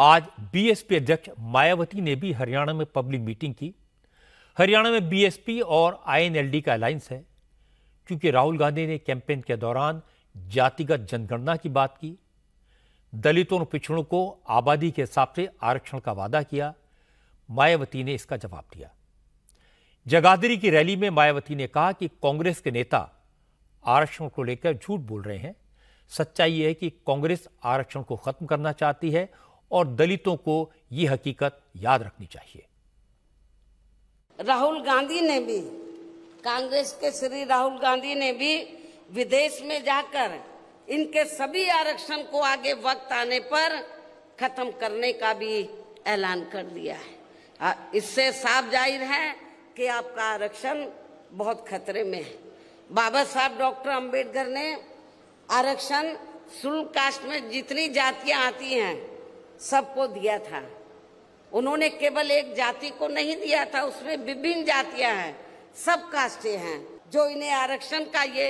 आज बीएसपी अध्यक्ष मायावती ने भी हरियाणा में पब्लिक मीटिंग की। हरियाणा में बीएसपी और आईएनएलडी का अलायंस है। क्योंकि राहुल गांधी ने कैंपेन के दौरान जातिगत जनगणना की बात की, दलितों और पिछड़ों को आबादी के हिसाब से आरक्षण का वादा किया। मायावती ने इसका जवाब दिया। जगाधरी की रैली में मायावती ने कहा कि कांग्रेस के नेता आरक्षण को लेकर झूठ बोल रहे हैं। सच्चाई है कि कांग्रेस आरक्षण को खत्म करना चाहती है और दलितों को ये हकीकत याद रखनी चाहिए। राहुल गांधी ने भी, कांग्रेस के श्री राहुल गांधी ने भी विदेश में जाकर इनके सभी आरक्षण को आगे वक्त आने पर खत्म करने का भी ऐलान कर दिया है। इससे साफ़ ज़ाहिर है कि आपका आरक्षण बहुत खतरे में है। बाबा साहब, डॉक्टर अंबेडकर ने आरक्षण शुल्क कास्ट में जितनी जातियाँ आती हैं सबको दिया था। उन्होंने केवल एक जाति को नहीं दिया था, उसमें विभिन्न जातियाँ हैं, सब कास्टे हैं। जो इन्हें आरक्षण का ये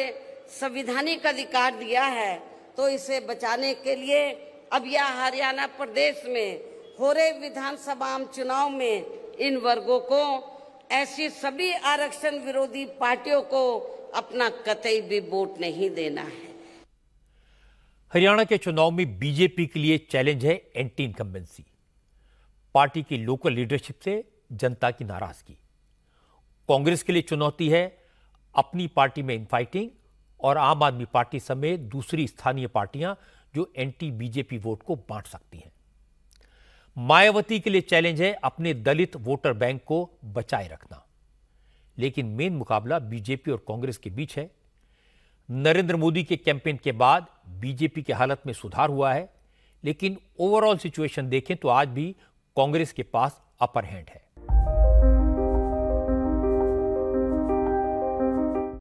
संविधानिक अधिकार दिया है तो इसे बचाने के लिए अब यह हरियाणा प्रदेश में हो रहे विधानसभा चुनाव में इन वर्गों को, ऐसी सभी आरक्षण विरोधी पार्टियों को अपना कतई भी वोट नहीं देना है। हरियाणा के चुनाव में बीजेपी के लिए चैलेंज है एंटी इनकम्बेंसी। पार्टी की लोकल लीडरशिप से जनता की नाराज़गी। कांग्रेस के लिए चुनौती है अपनी पार्टी में इनफाइटिंग और आम आदमी पार्टी समेत दूसरी स्थानीय पार्टियाँ जो एंटी बीजेपी वोट को बांट सकती हैं। मायावती के लिए चैलेंज है अपने दलित वोटर बैंक को बचाए रखना। लेकिन मेन मुकाबला बीजेपी और कांग्रेस के बीच है। नरेंद्र मोदी के कैंपेन के बाद बीजेपी की हालत में सुधार हुआ है, लेकिन ओवरऑल सिचुएशन देखें तो आज भी कांग्रेस के पास अपर हैंड है।